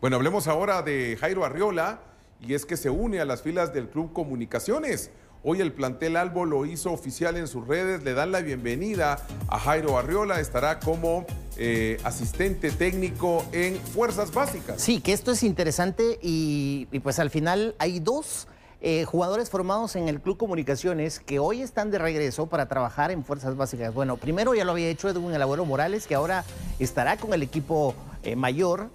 Bueno, hablemos ahora de Jairo Arriola y es que se une a las filas del Club Comunicaciones. Hoy el plantel Albo lo hizo oficial en sus redes, le dan la bienvenida a Jairo Arriola, estará como eh, asistente técnico en Fuerzas Básicas. Sí, que esto es interesante y, pues al final hay dos eh, jugadores formados en el Club Comunicaciones que hoy están de regreso para trabajar en Fuerzas Básicas. Bueno, primero ya lo había hecho Edwin El Abuelo Morales, que ahora estará con el equipo eh, mayor,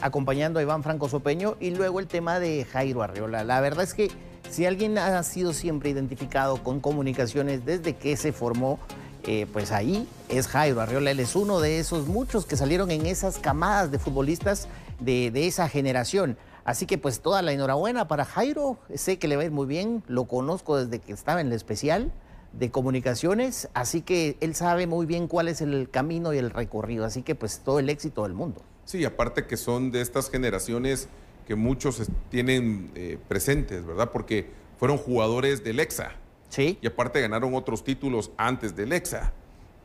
acompañando a Iván Franco Sopeño, y luego el tema de Jairo Arriola. La verdad es que si alguien ha sido siempre identificado con comunicaciones desde que se formó, eh, pues ahí es Jairo Arriola. Él es uno de esos muchos que salieron en esas camadas de futbolistas de, esa generación. Así que pues toda la enhorabuena para Jairo. Sé que le va a ir muy bien. Lo conozco desde que estaba en el especial de comunicaciones. Así que él sabe muy bien cuál es el camino y el recorrido. Así que pues todo el éxito del mundo. Sí, aparte que son de estas generaciones que muchos tienen eh, presentes, ¿verdad? Porque fueron jugadores del EXA. Sí. Y aparte ganaron otros títulos antes del EXA.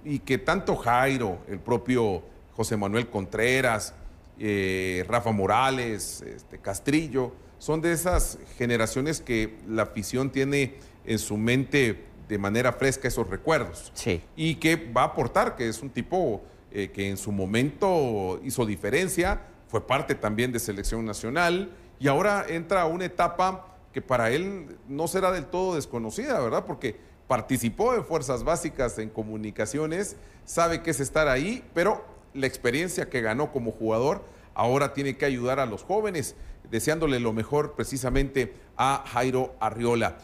Y que tanto Jairo, el propio José Manuel Contreras, eh, Rafa Morales, este, Castrillo, son de esas generaciones que la afición tiene en su mente de manera fresca esos recuerdos. Sí. Y que va a aportar, que es un tipo eh, que en su momento hizo diferencia, fue parte también de selección nacional y ahora entra a una etapa que para él no será del todo desconocida, ¿verdad? Porque participó en fuerzas básicas en comunicaciones, sabe qué es estar ahí, pero la experiencia que ganó como jugador ahora tiene que ayudar a los jóvenes, deseándole lo mejor precisamente a Jairo Arriola.